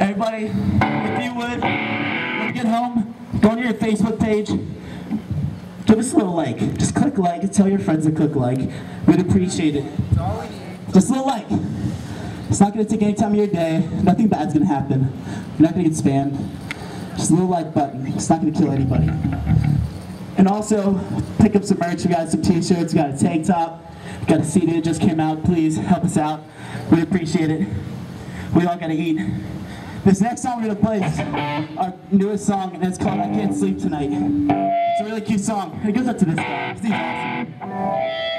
Everybody, if you would, when you get home, go to your Facebook page, give us a little like. Just click like, and tell your friends to click like. We'd appreciate it. Just a little like. It's not gonna take any time of your day. Nothing bad's gonna happen. You're not gonna get spammed. Just a little like button. It's not gonna kill anybody. And also, pick up some merch. We got some t-shirts, we got a tank top, we got a CD that just came out. Please help us out. We appreciate it. We all gotta eat. This next song we're gonna play is our newest song, and it's called I Can't Sleep Tonight. It's a really cute song. It goes up to this guy. He's awesome.